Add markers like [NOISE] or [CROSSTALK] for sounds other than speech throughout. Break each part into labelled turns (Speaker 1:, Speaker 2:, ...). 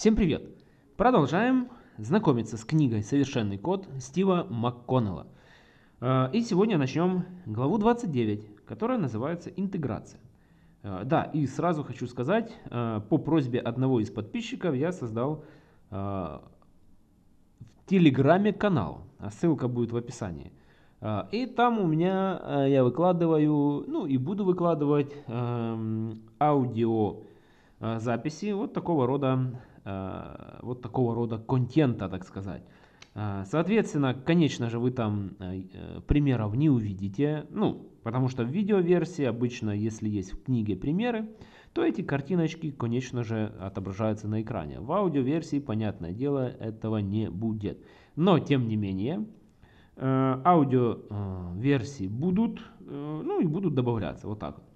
Speaker 1: Всем привет! Продолжаем знакомиться с книгой «Совершенный код» Стива МакКоннелла. Э, и сегодня начнем главу 29, которая называется «Интеграция». Э, да, и сразу хочу сказать, э, по просьбе одного из подписчиков я создал в Телеграме канал, ссылка будет в описании. И там у меня я выкладываю, ну и буду выкладывать эм, аудио записи вот такого рода вот такого рода контента, так сказать. Э, соответственно, конечно же, вы там э, примеров не увидите, ну, потому что в видеоверсии обычно, если есть в книге примеры, то эти картиночки, конечно же, отображаются на экране. В аудиоверсии, понятное дело, этого не будет. Но, тем не менее, аудиоверсии будут, ну и будут добавляться, вот так вот.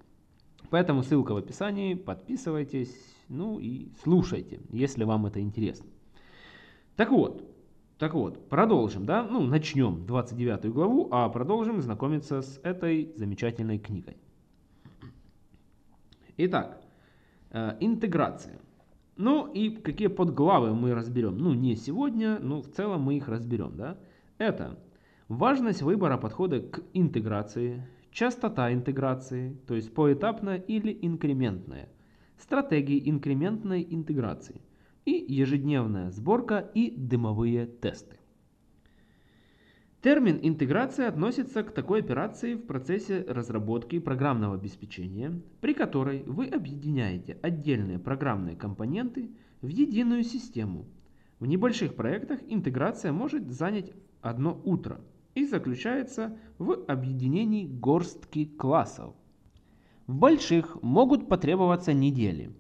Speaker 1: Поэтому ссылка в описании, подписывайтесь, ну и слушайте, если вам это интересно. Так вот, так вот, продолжим, да, ну начнем 29 главу, а продолжим знакомиться с этой замечательной книгой. Итак, э, интеграция. Ну и какие подглавы мы разберем? Ну не сегодня, но в целом мы их разберем, да. Это важность выбора подхода к интеграции, частота интеграции, то есть поэтапная или инкрементная, стратегии инкрементной интеграции и ежедневная сборка и дымовые тесты. Термин интеграция относится к такой операции в процессе разработки программного обеспечения, при которой вы объединяете отдельные программные компоненты в единую систему. В небольших проектах интеграция может занять одно утро – и заключается в объединении горстки классов. В больших могут потребоваться недели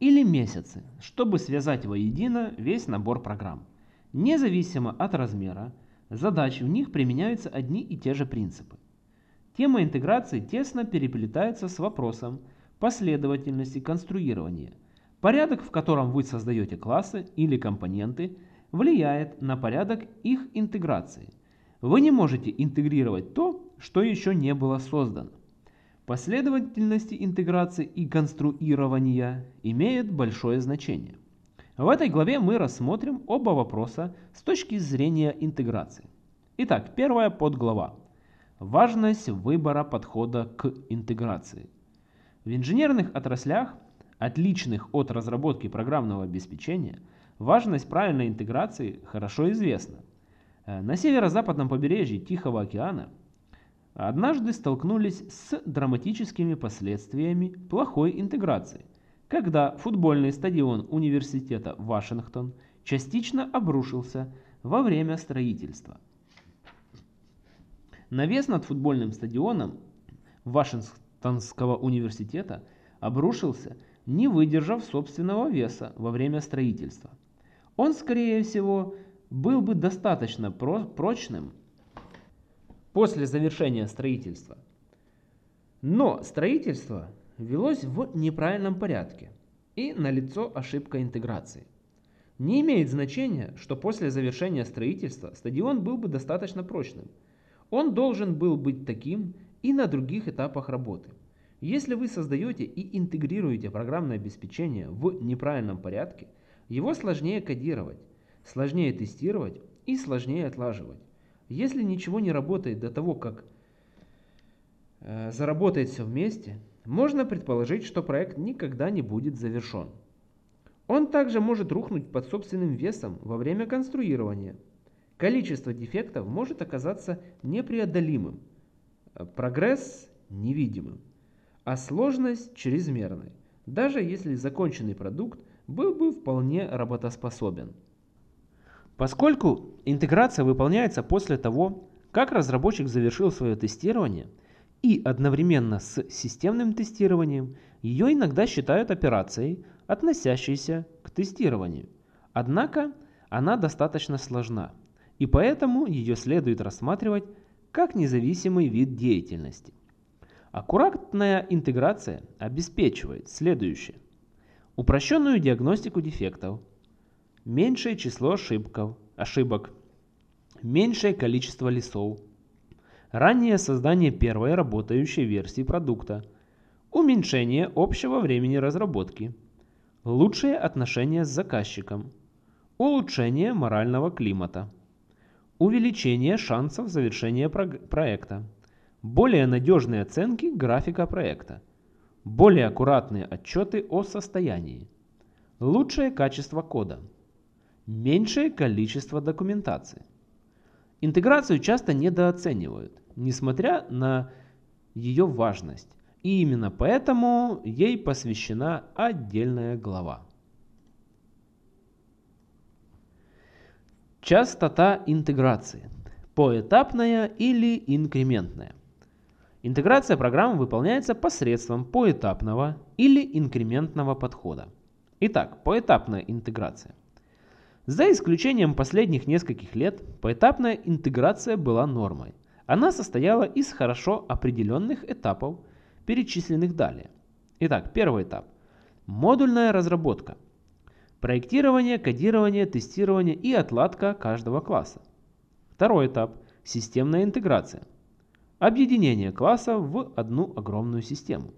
Speaker 1: или месяцы, чтобы связать воедино весь набор программ. Независимо от размера, задач в них применяются одни и те же принципы. Тема интеграции тесно переплетается с вопросом последовательности конструирования. Порядок, в котором вы создаете классы или компоненты, влияет на порядок их интеграции – вы не можете интегрировать то, что еще не было создано. Последовательности интеграции и конструирования имеют большое значение. В этой главе мы рассмотрим оба вопроса с точки зрения интеграции. Итак, первая подглава. Важность выбора подхода к интеграции. В инженерных отраслях, отличных от разработки программного обеспечения, важность правильной интеграции хорошо известна. Э, на северо-западном побережье Тихого океана однажды столкнулись с драматическими последствиями плохой интеграции, когда футбольный стадион университета Вашингтон частично обрушился во время строительства. Навес над футбольным стадионом Вашингтонского университета обрушился, не выдержав собственного веса во время строительства. Он, скорее всего, был бы достаточно прочным после завершения строительства. Но строительство велось в неправильном порядке и налицо ошибка интеграции. Не имеет значения, что после завершения строительства стадион был бы достаточно прочным. Он должен был быть таким и на других этапах работы. Если вы создаете и интегрируете программное обеспечение в неправильном порядке, его сложнее кодировать, сложнее тестировать и сложнее отлаживать. Если ничего не работает до того, как э, заработает все вместе, можно предположить, что проект никогда не будет завершен. Он также может рухнуть под собственным весом во время конструирования. Количество дефектов может оказаться непреодолимым, прогресс невидимым, а сложность чрезмерной, даже если законченный продукт был бы вполне работоспособен. Поскольку интеграция выполняется после того, как разработчик завершил свое тестирование и одновременно с системным тестированием, ее иногда считают операцией, относящейся к тестированию. Однако она достаточно сложна, и поэтому ее следует рассматривать как независимый вид деятельности. Аккуратная интеграция обеспечивает следующее. Упрощенную диагностику дефектов – меньшее число ошибков, ошибок, меньшее количество лесов, раннее создание первой работающей версии продукта, уменьшение общего времени разработки, лучшие отношения с заказчиком, улучшение морального климата, увеличение шансов завершения проекта, более надежные оценки графика проекта, более аккуратные отчеты о состоянии, лучшее качество кода, меньшее количество документации. Интеграцию часто недооценивают, несмотря на ее важность, и именно поэтому ей посвящена отдельная глава. Частота интеграции. Поэтапная или инкрементная. Интеграция программы выполняется посредством поэтапного или инкрементного подхода. Итак, поэтапная интеграция. За исключением последних нескольких лет, поэтапная интеграция была нормой. Она состояла из хорошо определенных этапов, перечисленных далее. Итак, первый этап. Модульная разработка. Проектирование, кодирование, тестирование и отладка каждого класса. Второй этап. Системная интеграция объединение классов в одну огромную систему.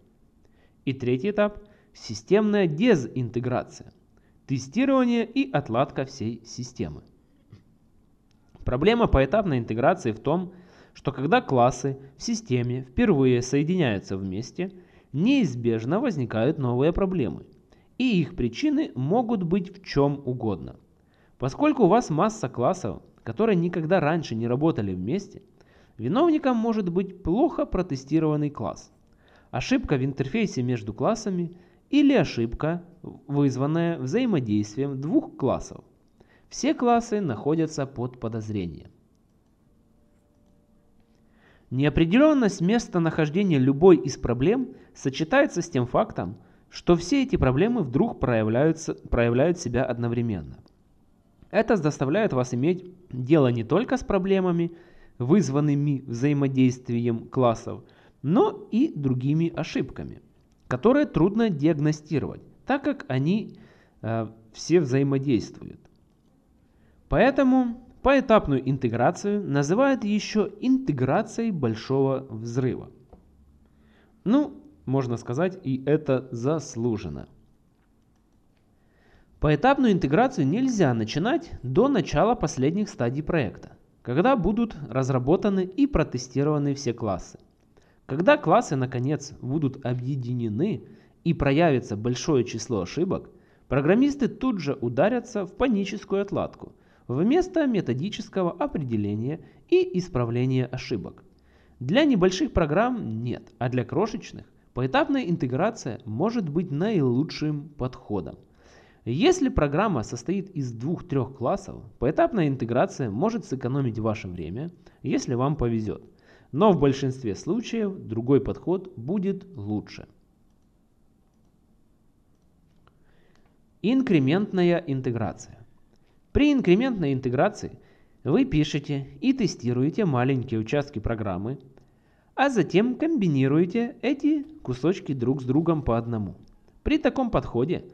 Speaker 1: И третий этап – системная дезинтеграция, тестирование и отладка всей системы. Проблема поэтапной интеграции в том, что когда классы в системе впервые соединяются вместе, неизбежно возникают новые проблемы, и их причины могут быть в чем угодно. Поскольку у вас масса классов, которые никогда раньше не работали вместе – Виновником может быть плохо протестированный класс, ошибка в интерфейсе между классами или ошибка, вызванная взаимодействием двух классов. Все классы находятся под подозрением. Неопределенность местонахождения любой из проблем сочетается с тем фактом, что все эти проблемы вдруг проявляются, проявляют себя одновременно. Это заставляет вас иметь дело не только с проблемами, вызванными взаимодействием классов, но и другими ошибками, которые трудно диагностировать, так как они э, все взаимодействуют. Поэтому поэтапную интеграцию называют еще интеграцией большого взрыва. Ну, можно сказать, и это заслужено. Поэтапную интеграцию нельзя начинать до начала последних стадий проекта когда будут разработаны и протестированы все классы. Когда классы наконец будут объединены и проявится большое число ошибок, программисты тут же ударятся в паническую отладку вместо методического определения и исправления ошибок. Для небольших программ нет, а для крошечных поэтапная интеграция может быть наилучшим подходом. Если программа состоит из двух-трех классов, поэтапная интеграция может сэкономить ваше время, если вам повезет. Но в большинстве случаев другой подход будет лучше. Инкрементная интеграция. При инкрементной интеграции вы пишете и тестируете маленькие участки программы, а затем комбинируете эти кусочки друг с другом по одному. При таком подходе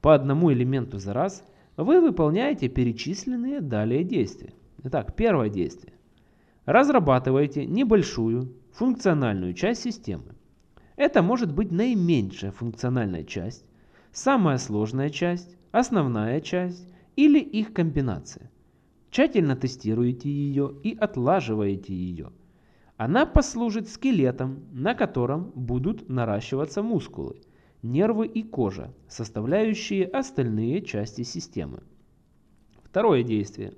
Speaker 1: по одному элементу за раз, вы выполняете перечисленные далее действия. Итак, первое действие. Разрабатываете небольшую функциональную часть системы. Это может быть наименьшая функциональная часть, самая сложная часть, основная часть или их комбинация. Тщательно тестируете ее и отлаживаете ее. Она послужит скелетом, на котором будут наращиваться мускулы – нервы и кожа, составляющие остальные части системы. Второе действие.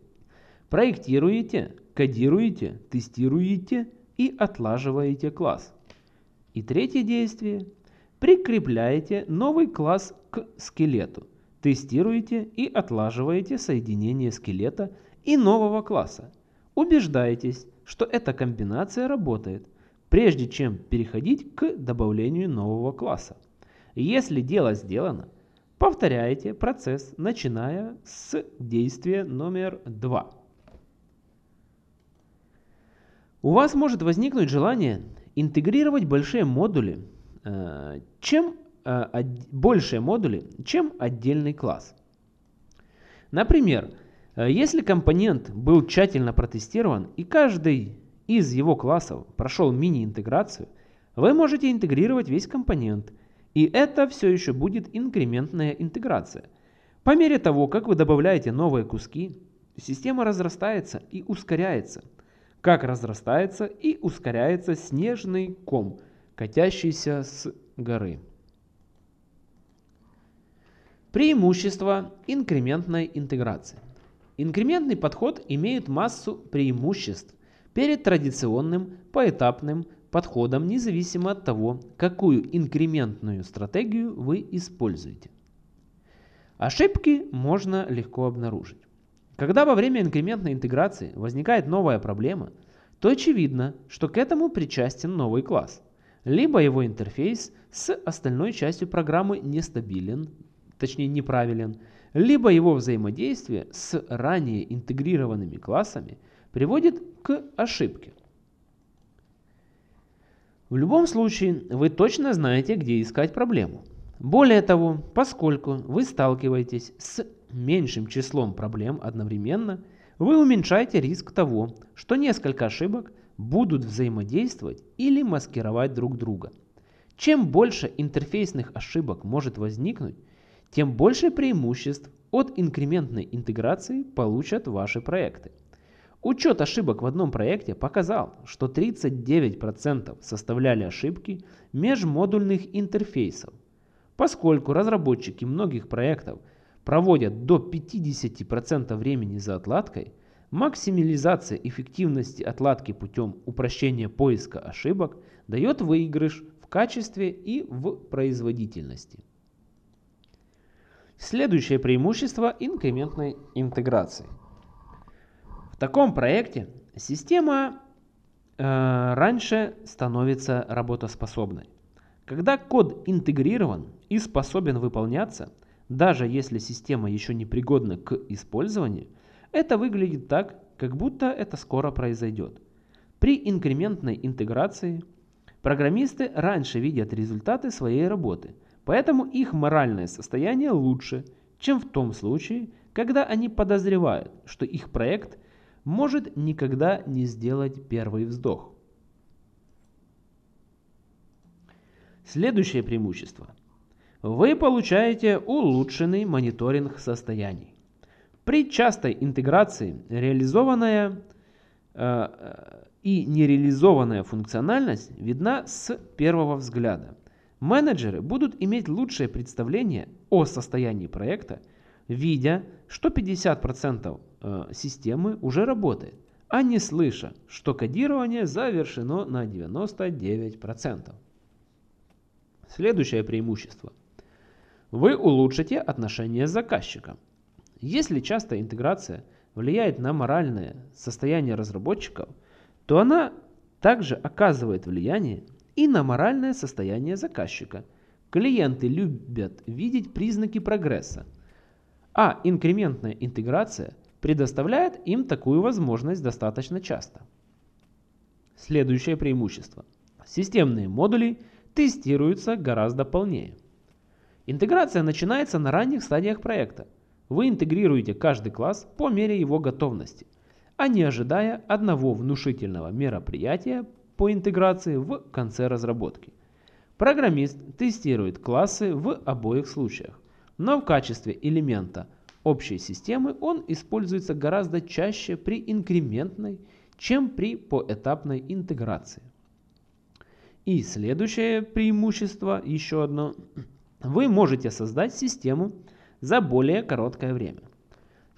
Speaker 1: Проектируете, кодируете, тестируете и отлаживаете класс. И третье действие. Прикрепляете новый класс к скелету. Тестируете и отлаживаете соединение скелета и нового класса. Убеждайтесь, что эта комбинация работает, прежде чем переходить к добавлению нового класса. Если дело сделано, повторяйте процесс, начиная с действия номер два. У вас может возникнуть желание интегрировать большие модули, э, чем э, большие модули, чем отдельный класс. Например, э, если компонент был тщательно протестирован и каждый из его классов прошел мини-интеграцию, вы можете интегрировать весь компонент – И это все еще будет инкрементная интеграция. По мере того, как вы добавляете новые куски, система разрастается и ускоряется, как разрастается и ускоряется снежный ком, катящийся с горы. Преимущество инкрементной интеграции. Инкрементный подход имеет массу преимуществ перед традиционным поэтапным подходом независимо от того, какую инкрементную стратегию вы используете. Ошибки можно легко обнаружить. Когда во время инкрементной интеграции возникает новая проблема, то очевидно, что к этому причастен новый класс. Либо его интерфейс с остальной частью программы нестабилен, точнее неправилен, либо его взаимодействие с ранее интегрированными классами приводит к ошибке. В любом случае, вы точно знаете, где искать проблему. Более того, поскольку вы сталкиваетесь с меньшим числом проблем одновременно, вы уменьшаете риск того, что несколько ошибок будут взаимодействовать или маскировать друг друга. Чем больше интерфейсных ошибок может возникнуть, тем больше преимуществ от инкрементной интеграции получат ваши проекты. Учет ошибок в одном проекте показал, что 39% составляли ошибки межмодульных интерфейсов. Поскольку разработчики многих проектов проводят до 50% времени за отладкой, максимализация эффективности отладки путем упрощения поиска ошибок дает выигрыш в качестве и в производительности. Следующее преимущество инкрементной интеграции. В таком проекте система э, раньше становится работоспособной. Когда код интегрирован и способен выполняться, даже если система еще не пригодна к использованию, это выглядит так, как будто это скоро произойдет. При инкрементной интеграции программисты раньше видят результаты своей работы – Поэтому их моральное состояние лучше, чем в том случае, когда они подозревают, что их проект может никогда не сделать первый вздох. Следующее преимущество. Вы получаете улучшенный мониторинг состояний. При частой интеграции реализованная э, и нереализованная функциональность видна с первого взгляда. Менеджеры будут иметь лучшее представление о состоянии проекта, видя, что 50% э, системы уже работает, а не слыша, что кодирование завершено на 99%. Следующее преимущество. Вы улучшите отношения с заказчиком. Если частая интеграция влияет на моральное состояние разработчиков, то она также оказывает влияние и на моральное состояние заказчика. Клиенты любят видеть признаки прогресса, а инкрементная интеграция предоставляет им такую возможность достаточно часто. Следующее преимущество. Системные модули тестируются гораздо полнее. Интеграция начинается на ранних стадиях проекта. Вы интегрируете каждый класс по мере его готовности, а не ожидая одного внушительного мероприятия по интеграции в конце разработки. Программист тестирует классы в обоих случаях, но в качестве элемента общей системы он используется гораздо чаще при инкрементной, чем при поэтапной интеграции. И следующее преимущество, еще одно, вы можете создать систему за более короткое время.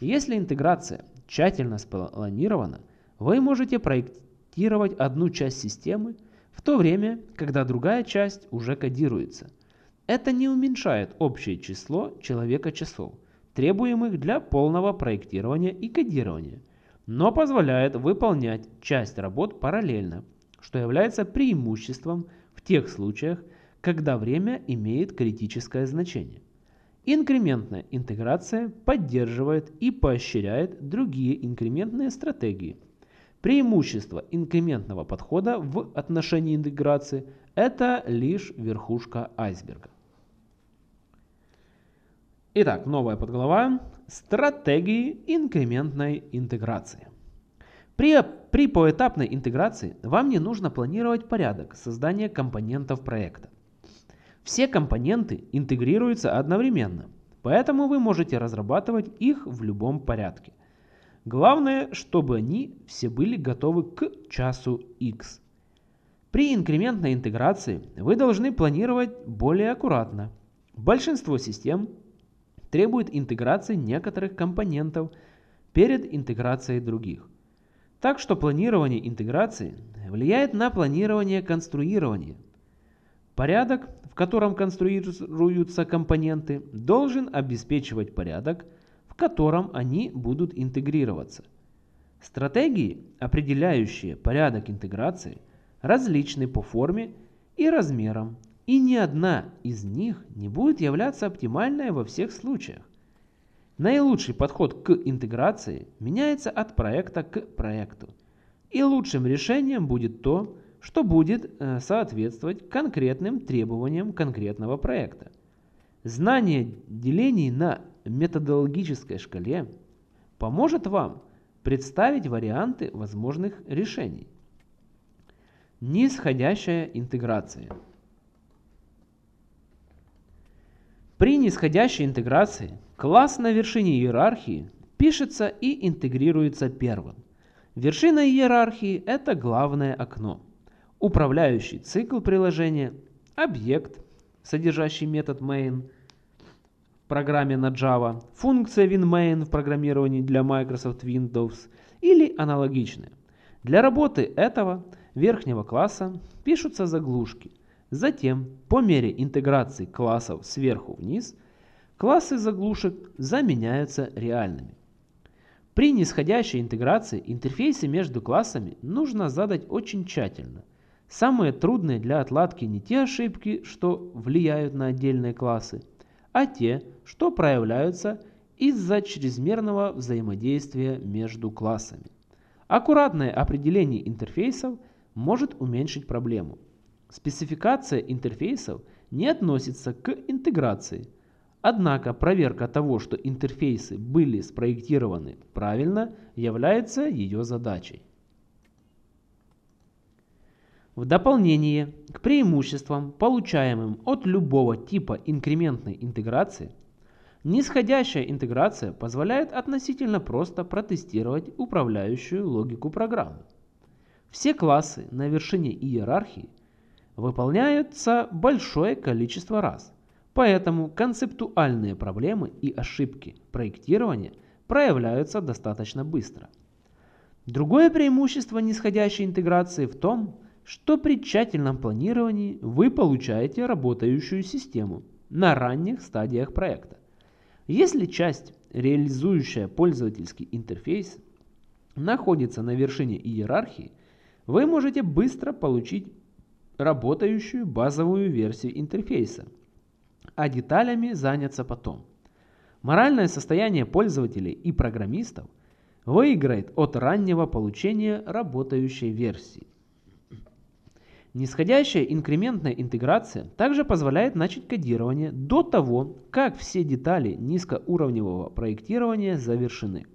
Speaker 1: Если интеграция тщательно спланирована, вы можете проектировать одну часть системы, в то время, когда другая часть уже кодируется. Это не уменьшает общее число человека-часов, требуемых для полного проектирования и кодирования, но позволяет выполнять часть работ параллельно, что является преимуществом в тех случаях, когда время имеет критическое значение. Инкрементная интеграция поддерживает и поощряет другие инкрементные стратегии – Преимущество инкрементного подхода в отношении интеграции – это лишь верхушка айсберга. Итак, новая подглава – стратегии инкрементной интеграции. При, при поэтапной интеграции вам не нужно планировать порядок создания компонентов проекта. Все компоненты интегрируются одновременно, поэтому вы можете разрабатывать их в любом порядке. Главное, чтобы они все были готовы к часу X. При инкрементной интеграции вы должны планировать более аккуратно. Большинство систем требует интеграции некоторых компонентов перед интеграцией других. Так что планирование интеграции влияет на планирование конструирования. Порядок, котором конструируются компоненты, должен обеспечивать порядок, в котором они будут интегрироваться. Стратегии, определяющие порядок интеграции, различны по форме и размерам, и ни одна из них не будет являться оптимальной во всех случаях. Наилучший подход к интеграции меняется от проекта к проекту. И лучшим решением будет то, что будет э, соответствовать конкретным требованиям конкретного проекта. Знание делений на методологической шкале поможет вам представить варианты возможных решений. Нисходящая интеграция. При нисходящей интеграции класс на вершине иерархии пишется и интегрируется первым. Вершина иерархии – это главное окно, управляющий цикл приложения, объект, содержащий метод main в программе на Java, функция winMain в программировании для Microsoft Windows или аналогичные. Для работы этого верхнего класса пишутся заглушки – Затем, по мере интеграции классов сверху вниз, классы заглушек заменяются реальными. При нисходящей интеграции интерфейсы между классами нужно задать очень тщательно. Самые трудные для отладки не те ошибки, что влияют на отдельные классы, а те, что проявляются из-за чрезмерного взаимодействия между классами. Аккуратное определение интерфейсов может уменьшить проблему. Спецификация интерфейсов не относится к интеграции. Однако проверка того, что интерфейсы были спроектированы правильно, является ее задачей. В дополнение к преимуществам, получаемым от любого типа инкрементной интеграции, нисходящая интеграция позволяет относительно просто протестировать управляющую логику программы. Все классы на вершине иерархии выполняются большое количество раз. Поэтому концептуальные проблемы и ошибки проектирования проявляются достаточно быстро. Другое преимущество нисходящей интеграции в том, что при тщательном планировании вы получаете работающую систему на ранних стадиях проекта. Если часть, реализующая пользовательский интерфейс, находится на вершине иерархии, вы можете быстро получить работающую базовую версию интерфейса, а деталями заняться потом. Моральное состояние пользователей и программистов выиграет от раннего получения работающей версии. Нисходящая инкрементная интеграция также позволяет начать кодирование до того, как все детали низкоуровневого проектирования завершены.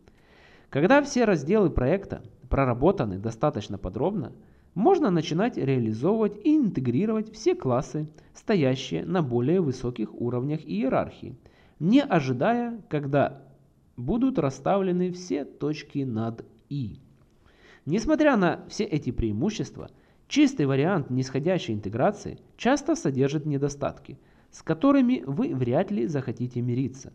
Speaker 1: Когда все разделы проекта проработаны достаточно подробно, можно начинать реализовывать и интегрировать все классы, стоящие на более высоких уровнях иерархии, не ожидая, когда будут расставлены все точки над «и». Несмотря на все эти преимущества, чистый вариант нисходящей интеграции часто содержит недостатки, с которыми вы вряд ли захотите мириться.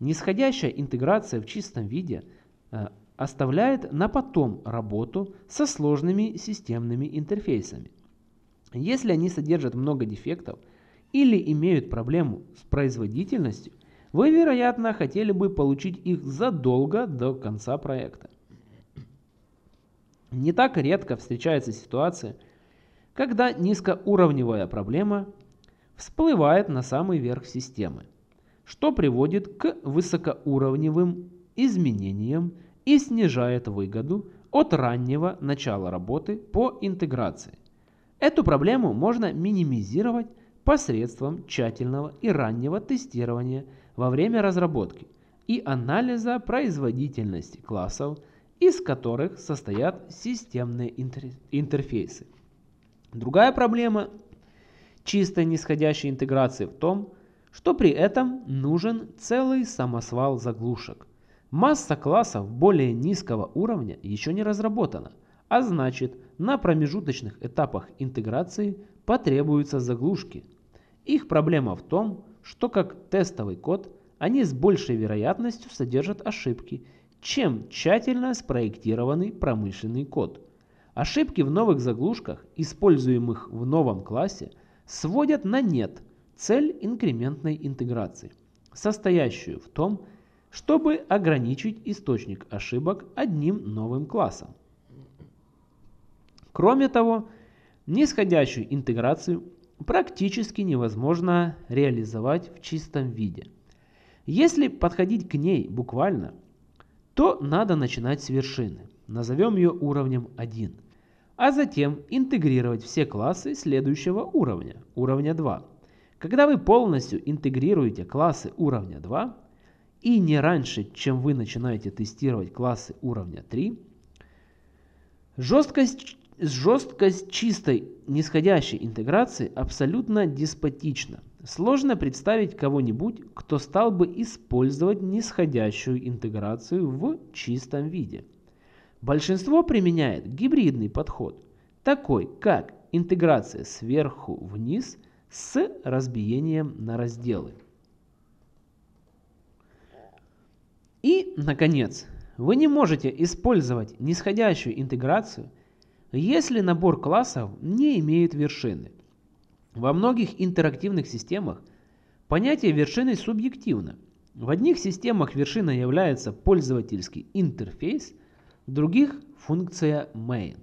Speaker 1: Нисходящая интеграция в чистом виде э, оставляет на потом работу со сложными системными интерфейсами. Если они содержат много дефектов или имеют проблему с производительностью, вы, вероятно, хотели бы получить их задолго до конца проекта. Не так редко встречается ситуация, когда низкоуровневая проблема всплывает на самый верх системы, что приводит к высокоуровневым изменениям и снижает выгоду от раннего начала работы по интеграции. Эту проблему можно минимизировать посредством тщательного и раннего тестирования во время разработки и анализа производительности классов, из которых состоят системные интерфейсы. Другая проблема – чистой нисходящей интеграции в том, что при этом нужен целый самосвал заглушек. Масса классов более низкого уровня еще не разработана, а значит на промежуточных этапах интеграции потребуются заглушки. Их проблема в том, что как тестовый код они с большей вероятностью содержат ошибки, чем тщательно спроектированный промышленный код. Ошибки в новых заглушках, используемых в новом классе, сводят на нет цель инкрементной интеграции, состоящую в том, чтобы ограничить источник ошибок одним новым классом. Кроме того, нисходящую интеграцию практически невозможно реализовать в чистом виде. Если подходить к ней буквально, то надо начинать с вершины, назовем ее уровнем 1, а затем интегрировать все классы следующего уровня, уровня 2. Когда вы полностью интегрируете классы уровня 2, и не раньше, чем вы начинаете тестировать классы уровня 3, жесткость Жесткость чистой нисходящей интеграции абсолютно деспотична. Сложно представить кого-нибудь, кто стал бы использовать нисходящую интеграцию в чистом виде. Большинство применяет гибридный подход, такой как интеграция сверху вниз с разбиением на разделы. И, наконец, вы не можете использовать нисходящую интеграцию если набор классов не имеет вершины. Во многих интерактивных системах понятие вершины субъективно. В одних системах вершина является пользовательский интерфейс, в других – функция main.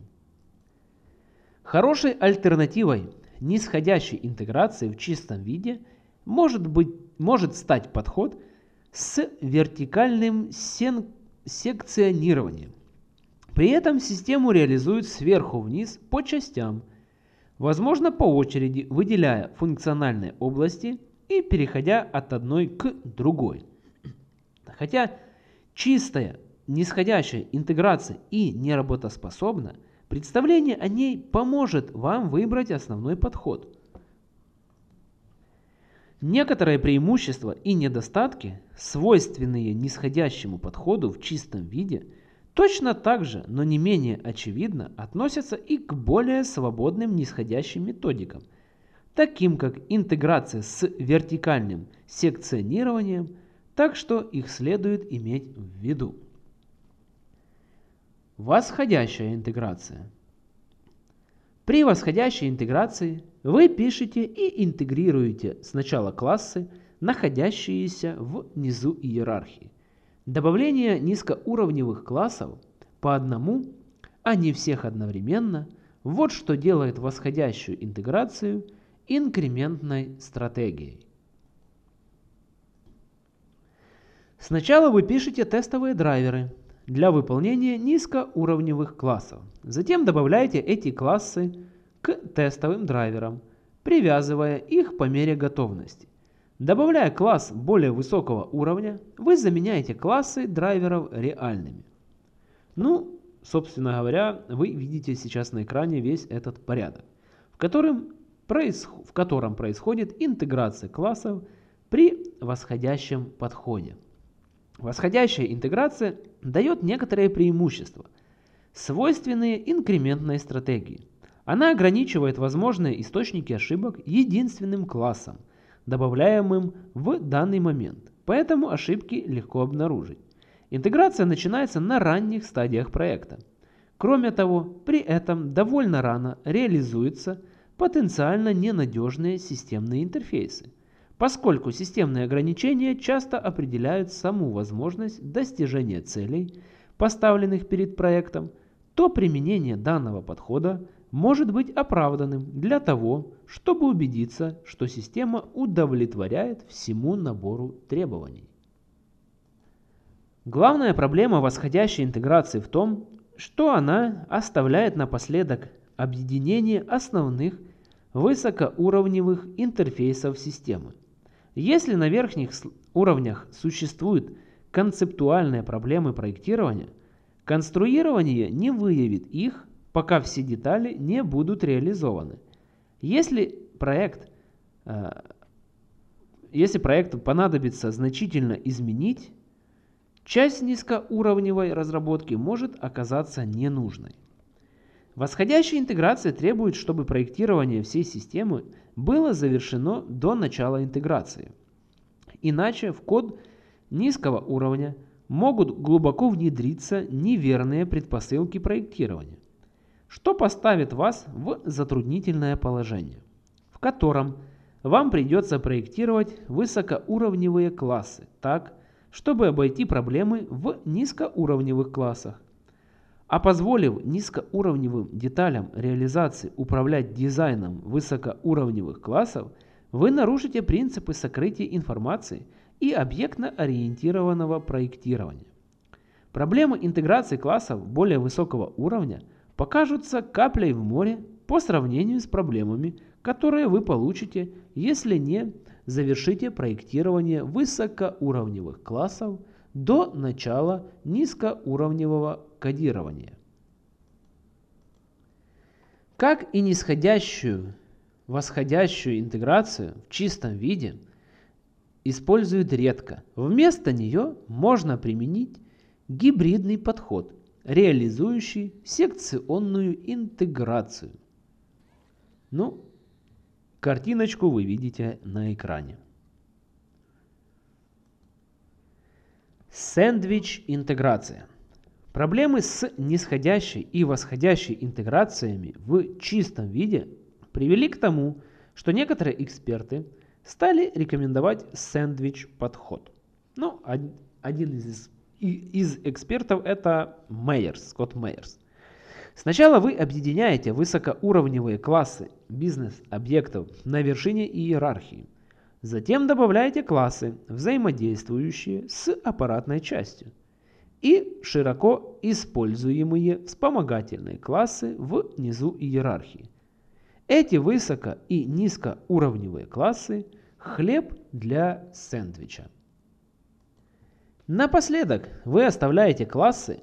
Speaker 1: Хорошей альтернативой нисходящей интеграции в чистом виде может, быть, может стать подход с вертикальным секционированием. При этом систему реализуют сверху вниз по частям, возможно по очереди, выделяя функциональные области и переходя от одной к другой. Хотя чистая, нисходящая интеграция и неработоспособна, представление о ней поможет вам выбрать основной подход. Некоторые преимущества и недостатки, свойственные нисходящему подходу в чистом виде – Точно так же, но не менее очевидно, относятся и к более свободным нисходящим методикам, таким как интеграция с вертикальным секционированием, так что их следует иметь в виду. Восходящая интеграция. При восходящей интеграции вы пишете и интегрируете сначала классы, находящиеся внизу иерархии. Добавление низкоуровневых классов по одному, а не всех одновременно, вот что делает восходящую интеграцию инкрементной стратегией. Сначала вы пишете тестовые драйверы для выполнения низкоуровневых классов. Затем добавляете эти классы к тестовым драйверам, привязывая их по мере готовности. Добавляя класс более высокого уровня, вы заменяете классы драйверов реальными. Ну, собственно говоря, вы видите сейчас на экране весь этот порядок, в котором, проис... в котором происходит интеграция классов при восходящем подходе. Восходящая интеграция дает некоторые преимущества, свойственные инкрементной стратегии. Она ограничивает возможные источники ошибок единственным классом – добавляемым в данный момент, поэтому ошибки легко обнаружить. Интеграция начинается на ранних стадиях проекта. Кроме того, при этом довольно рано реализуются потенциально ненадежные системные интерфейсы, поскольку системные ограничения часто определяют саму возможность достижения целей, поставленных перед проектом, то применение данного подхода может быть оправданным для того, чтобы убедиться, что система удовлетворяет всему набору требований. Главная проблема восходящей интеграции в том, что она оставляет напоследок объединение основных высокоуровневых интерфейсов системы. Если на верхних уровнях существуют концептуальные проблемы проектирования, конструирование не выявит их пока все детали не будут реализованы. Если проект э, если проекту понадобится значительно изменить, часть низкоуровневой разработки может оказаться ненужной. Восходящая интеграция требует, чтобы проектирование всей системы было завершено до начала интеграции. Иначе в код низкого уровня могут глубоко внедриться неверные предпосылки проектирования, что поставит вас в затруднительное положение, в котором вам придется проектировать высокоуровневые классы так, чтобы обойти проблемы в низкоуровневых классах. А позволив низкоуровневым деталям реализации управлять дизайном высокоуровневых классов, вы нарушите принципы сокрытия информации и объектно-ориентированного проектирования. Проблемы интеграции классов более высокого уровня покажутся каплей в море по сравнению с проблемами, которые вы получите, если не завершите проектирование высокоуровневых классов до начала низкоуровневого кодирования. Как и нисходящую, восходящую интеграцию в чистом виде используют редко. Вместо нее можно применить гибридный подход, реализующий секционную интеграцию. Ну, картиночку вы видите на экране. Сэндвич интеграция. Проблемы с нисходящей и восходящей интеграциями в чистом виде привели к тому, что некоторые эксперты стали рекомендовать сэндвич подход. Ну, один из, из экспертов это Мейерс, Скотт Мейерс. Сначала вы объединяете высокоуровневые классы бизнес-объектов на вершине иерархии. Затем добавляете классы, взаимодействующие с аппаратной частью – и широко используемые вспомогательные классы внизу иерархии. Эти высоко- и низкоуровневые классы – хлеб для сэндвича. Напоследок вы оставляете классы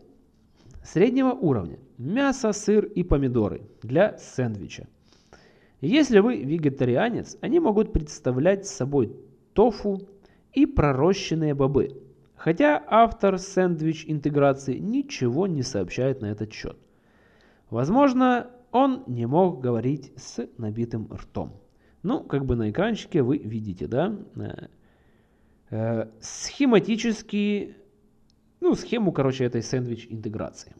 Speaker 1: среднего уровня – мясо, сыр и помидоры для сэндвича. Если вы вегетарианец, они могут представлять собой тофу и пророщенные бобы – Хотя автор сэндвич интеграции ничего не сообщает на этот счет. Возможно, он не мог говорить с набитым ртом. Ну, как бы на экранчике вы видите, да, э, э, схематически, ну, схему, короче, этой сэндвич интеграции.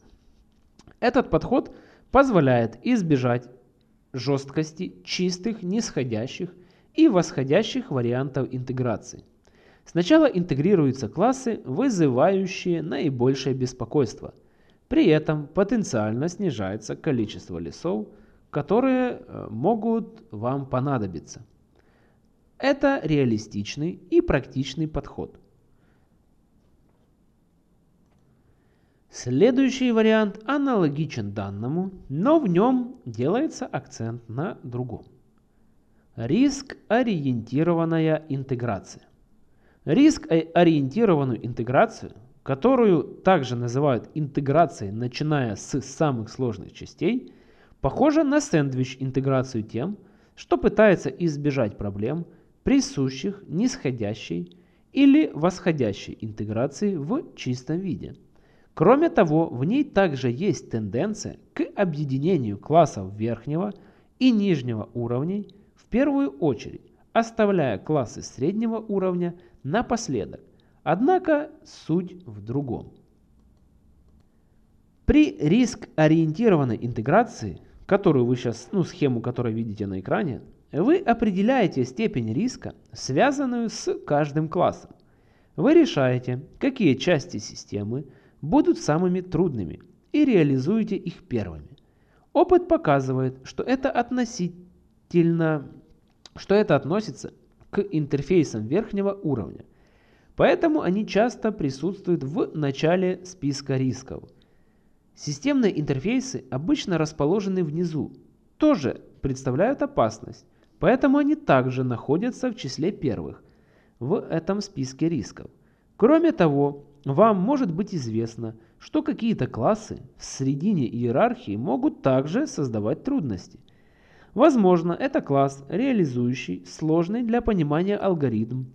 Speaker 1: Этот подход позволяет избежать жесткости чистых, нисходящих и восходящих вариантов интеграции. Сначала интегрируются классы, вызывающие наибольшее беспокойство. При этом потенциально снижается количество лесов, которые э, могут вам понадобиться. Это реалистичный и практичный подход. Следующий вариант аналогичен данному, но в нем делается акцент на другом. Риск-ориентированная интеграция. Риск-ориентированную интеграцию, которую также называют интеграцией, начиная с самых сложных частей, похожа на сэндвич-интеграцию тем, что пытается избежать проблем, присущих нисходящей или восходящей интеграции в чистом виде. Кроме того, в ней также есть тенденция к объединению классов верхнего и нижнего уровней в первую очередь, оставляя классы среднего уровня напоследок. Однако суть в другом. При риск-ориентированной интеграции, которую вы сейчас, ну схему, которую видите на экране, вы определяете степень риска, связанную с каждым классом. Вы решаете, какие части системы будут самыми трудными и реализуете их первыми. Опыт показывает, что это относительно, что это относится к интерфейсам верхнего уровня. Поэтому они часто присутствуют в начале списка рисков. Системные интерфейсы обычно расположены внизу, тоже представляют опасность, поэтому они также находятся в числе первых в этом списке рисков. Кроме того, вам может быть известно, что какие-то классы в середине иерархии могут также создавать трудности. Возможно, это класс, реализующий сложный для понимания алгоритм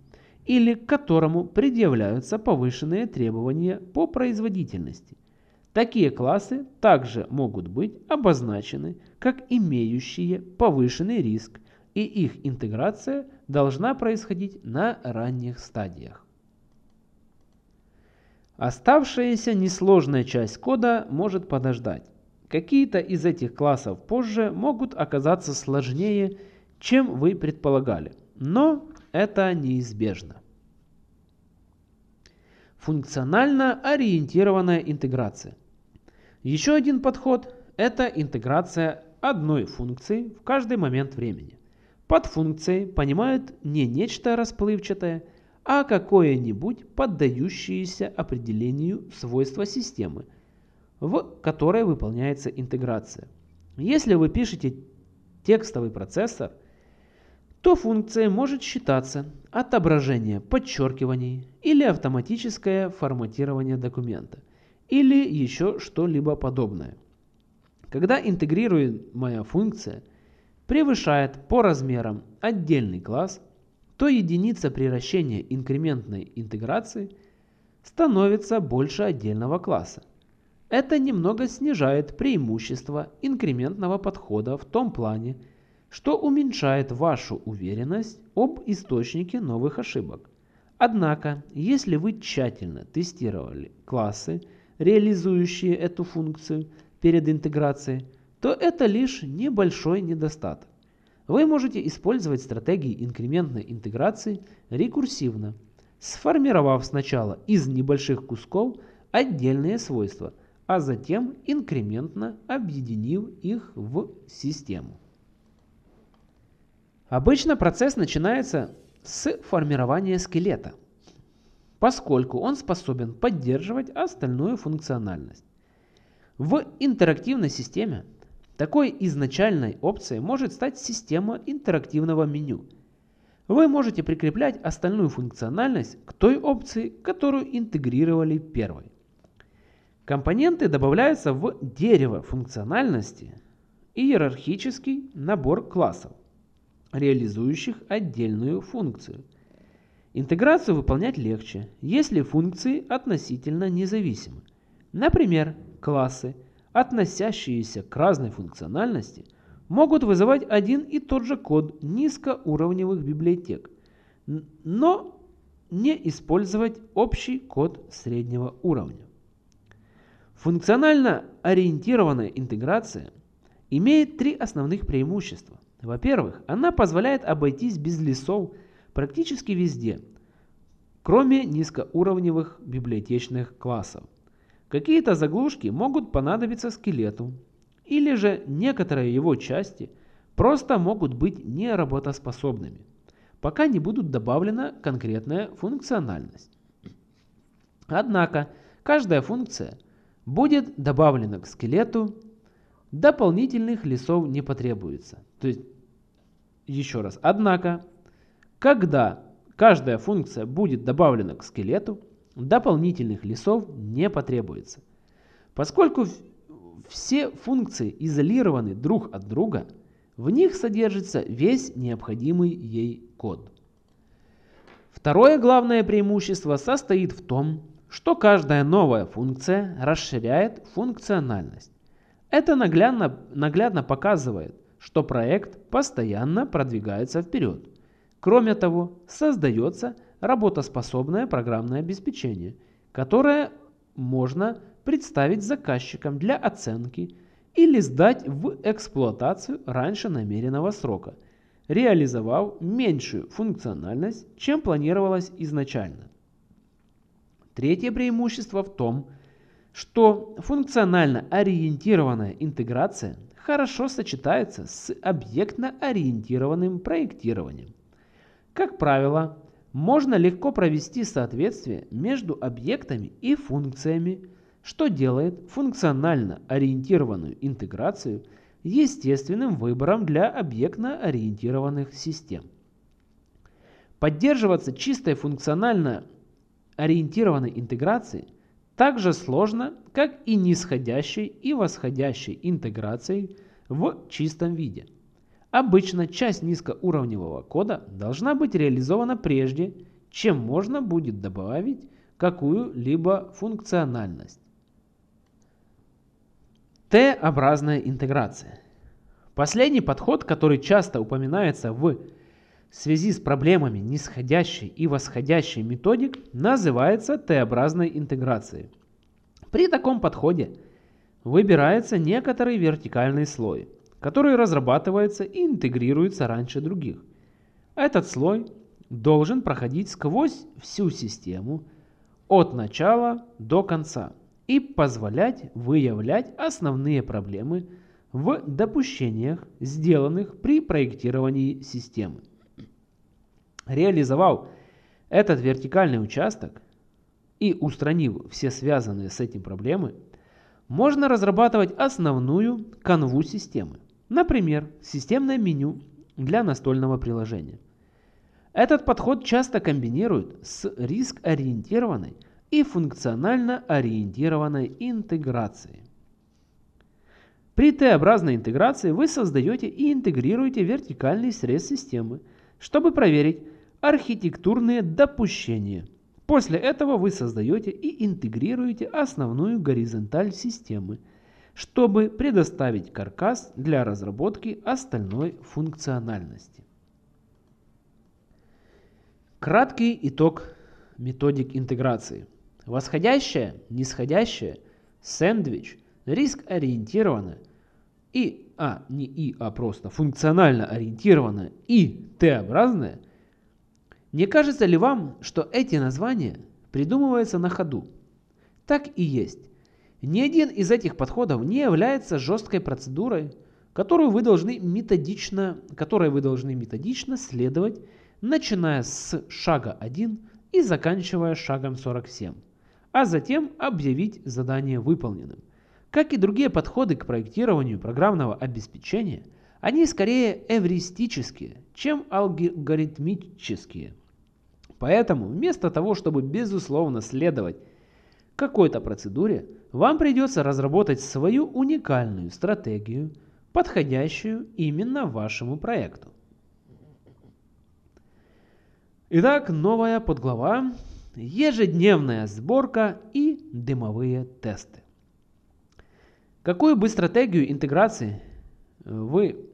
Speaker 1: или к которому предъявляются повышенные требования по производительности. Такие классы также могут быть обозначены как имеющие повышенный риск, и их интеграция должна происходить на ранних стадиях. Оставшаяся несложная часть кода может подождать. Какие-то из этих классов позже могут оказаться сложнее, чем вы предполагали, но это неизбежно. Функционально ориентированная интеграция. Еще один подход – это интеграция одной функции в каждый момент времени. Под функцией понимают не нечто расплывчатое, а какое-нибудь поддающееся определению свойства системы, в которой выполняется интеграция. Если вы пишете текстовый процессор – то функция может считаться отображение подчеркиваний или автоматическое форматирование документа или еще что-либо подобное. Когда интегрируемая функция превышает по размерам отдельный класс, то единица превращения инкрементной интеграции становится больше отдельного класса. Это немного снижает преимущество инкрементного подхода в том плане, что уменьшает вашу уверенность об источнике новых ошибок. Однако, если вы тщательно тестировали классы, реализующие эту функцию перед интеграцией, то это лишь небольшой недостаток. Вы можете использовать стратегии инкрементной интеграции рекурсивно, сформировав сначала из небольших кусков отдельные свойства, а затем инкрементно объединив их в систему. Обычно процесс начинается с формирования скелета, поскольку он способен поддерживать остальную функциональность. В интерактивной системе такой изначальной опцией может стать система интерактивного меню. Вы можете прикреплять остальную функциональность к той опции, которую интегрировали первой. Компоненты добавляются в дерево функциональности и иерархический набор классов реализующих отдельную функцию. Интеграцию выполнять легче, если функции относительно независимы. Например, классы, относящиеся к разной функциональности, могут вызывать один и тот же код низкоуровневых библиотек, но не использовать общий код среднего уровня. Функционально ориентированная интеграция имеет три основных преимущества. Во-первых, она позволяет обойтись без лесов практически везде, кроме низкоуровневых библиотечных классов. Какие-то заглушки могут понадобиться скелету, или же некоторые его части просто могут быть неработоспособными, пока не будут добавлена конкретная функциональность. Однако, каждая функция будет добавлена к скелету дополнительных лесов не потребуется. То есть, еще раз, однако, когда каждая функция будет добавлена к скелету, дополнительных лесов не потребуется. Поскольку все функции изолированы друг от друга, в них содержится весь необходимый ей код. Второе главное преимущество состоит в том, что каждая новая функция расширяет функциональность. Это наглядно, наглядно показывает, что проект постоянно продвигается вперед. Кроме того, создается работоспособное программное обеспечение, которое можно представить заказчикам для оценки или сдать в эксплуатацию раньше намеренного срока, реализовав меньшую функциональность, чем планировалось изначально. Третье преимущество в том, что функционально ориентированная интеграция хорошо сочетается с объектно-ориентированным проектированием. Как правило, можно легко провести соответствие между объектами и функциями, что делает функционально ориентированную интеграцию естественным выбором для объектно-ориентированных систем. Поддерживаться чистой функционально ориентированной интеграцией – так же сложно, как и нисходящей и восходящей интеграцией в чистом виде. Обычно часть низкоуровневого кода должна быть реализована прежде, чем можно будет добавить какую-либо функциональность. Т-образная интеграция. Последний подход, который часто упоминается в связи с проблемами нисходящей и восходящей методик, называется Т-образной интеграцией. При таком подходе выбирается некоторый вертикальный слой – который разрабатывается и интегрируется раньше других. Этот слой должен проходить сквозь всю систему от начала до конца и позволять выявлять основные проблемы в допущениях, сделанных при проектировании системы. Реализовав этот вертикальный участок и устранив все связанные с этим проблемы, можно разрабатывать основную канву системы. Например, системное меню для настольного приложения. Этот подход часто комбинируют с риск-ориентированной и функционально ориентированной интеграцией. При Т-образной интеграции вы создаете и интегрируете вертикальный срез системы, чтобы проверить архитектурные допущения. После этого вы создаете и интегрируете основную горизонталь системы – чтобы предоставить каркас для разработки остальной функциональности. Краткий итог методик интеграции. Восходящая, нисходящая, сэндвич, риск-ориентированная и, а, не и, а просто функционально ориентированная и Т-образная. Не кажется ли вам, что эти названия придумываются на ходу? Так и есть. Ни один из этих подходов не является жесткой процедурой, которую вы должны методично, которой вы должны методично следовать, начиная с шага 1 и заканчивая шагом 47, а затем объявить задание выполненным. Как и другие подходы к проектированию программного обеспечения, они скорее эвристические, чем алгоритмические. Поэтому вместо того, чтобы безусловно следовать какой-то процедуре, вам придется разработать свою уникальную стратегию, подходящую именно вашему проекту. Итак, новая подглава – ежедневная сборка и дымовые тесты. Какую бы стратегию интеграции вы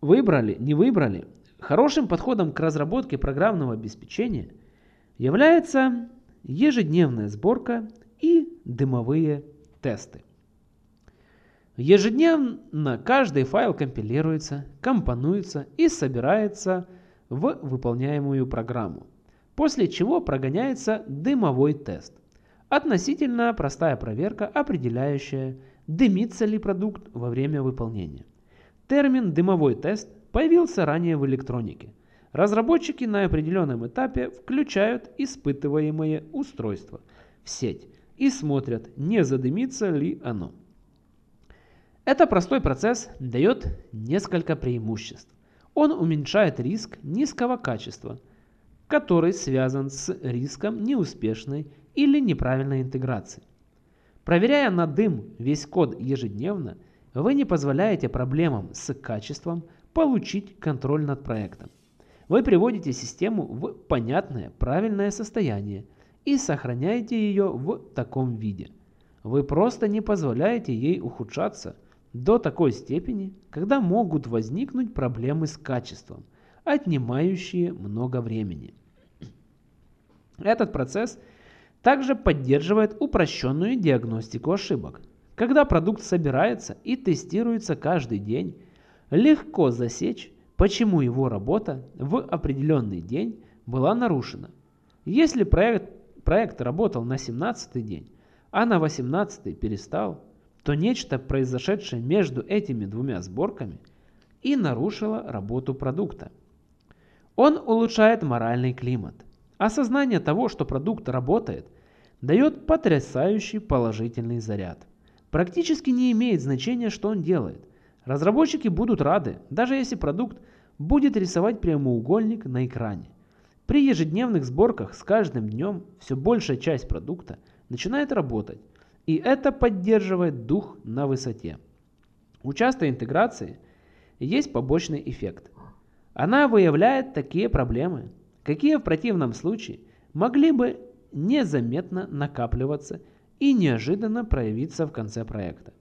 Speaker 1: выбрали, не выбрали, хорошим подходом к разработке программного обеспечения является ежедневная сборка и дымовые тесты. Ежедневно каждый файл компилируется, компонуется и собирается в выполняемую программу, после чего прогоняется дымовой тест. Относительно простая проверка, определяющая, дымится ли продукт во время выполнения. Термин «дымовой тест» появился ранее в электронике. Разработчики на определенном этапе включают испытываемое устройство в сеть и смотрят, не задымится ли оно. Это простой процесс дает несколько преимуществ. Он уменьшает риск низкого качества, который связан с риском неуспешной или неправильной интеграции. Проверяя на дым весь код ежедневно, вы не позволяете проблемам с качеством получить контроль над проектом. Вы приводите систему в понятное, правильное состояние и сохраняете ее в таком виде. Вы просто не позволяете ей ухудшаться до такой степени, когда могут возникнуть проблемы с качеством, отнимающие много времени. Этот процесс также поддерживает упрощенную диагностику ошибок. Когда продукт собирается и тестируется каждый день, легко засечь почему его работа в определенный день была нарушена. Если проект, проект работал на 17 день, а на 18 перестал, то нечто, произошедшее между этими двумя сборками, и нарушило работу продукта. Он улучшает моральный климат. Осознание того, что продукт работает, дает потрясающий положительный заряд. Практически не имеет значения, что он делает – Разработчики будут рады, даже если продукт будет рисовать прямоугольник на экране. При ежедневных сборках с каждым днем все большая часть продукта начинает работать, и это поддерживает дух на высоте. У частой интеграции есть побочный эффект. Она выявляет такие проблемы, какие в противном случае могли бы незаметно накапливаться и неожиданно проявиться в конце проекта.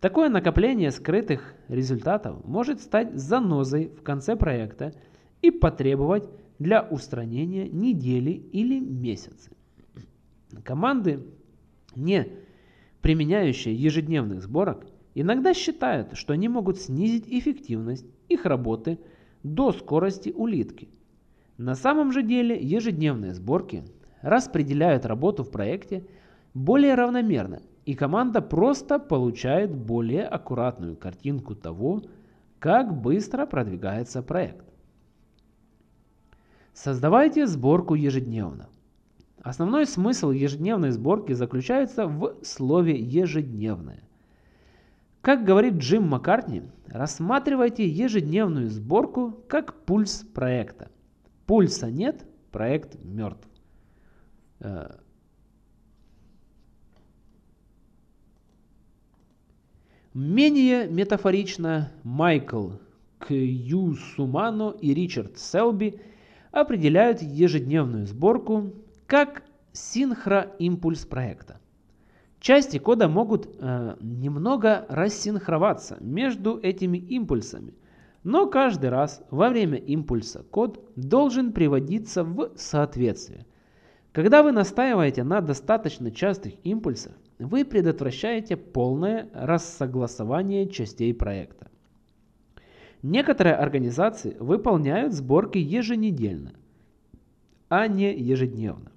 Speaker 1: Такое накопление скрытых результатов может стать занозой в конце проекта и потребовать для устранения недели или месяцы. Команды, не применяющие ежедневных сборок, иногда считают, что они могут снизить эффективность их работы до скорости улитки. На самом же деле ежедневные сборки распределяют работу в проекте более равномерно, и команда просто получает более аккуратную картинку того, как быстро продвигается проект. Создавайте сборку ежедневно. Основной смысл ежедневной сборки заключается в слове «ежедневное». Как говорит Джим Маккартни, рассматривайте ежедневную сборку как пульс проекта. Пульса нет, проект мертв. Э, менее метафорично Майкл Кью Сумано и Ричард Селби определяют ежедневную сборку как синхроимпульс проекта. Части кода могут э, немного рассинхроваться между этими импульсами, но каждый раз во время импульса код должен приводиться в соответствие. Когда вы настаиваете на достаточно частых импульсах, вы предотвращаете полное рассогласование частей проекта. Некоторые организации выполняют сборки еженедельно, а не ежедневно.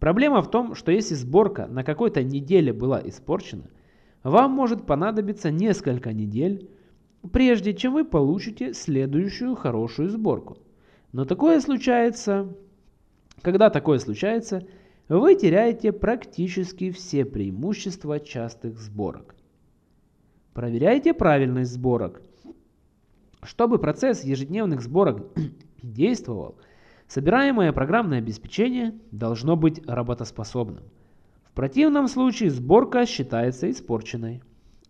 Speaker 1: Проблема в том, что если сборка на какой-то неделе была испорчена, вам может понадобиться несколько недель, прежде чем вы получите следующую хорошую сборку. Но такое случается, когда такое случается, вы теряете практически все преимущества частых сборок. Проверяйте правильность сборок. Чтобы процесс ежедневных сборок [CLEARS THROAT] действовал – Собираемое программное обеспечение должно быть работоспособным. В противном случае сборка считается испорченной,